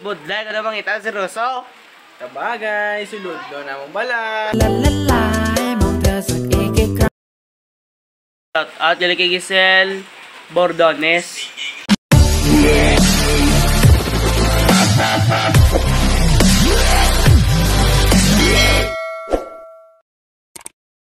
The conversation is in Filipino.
budlay ka namang ita si Russo. Sabagay, sulod doon namang bala. Shout out kay Giselle Bordones.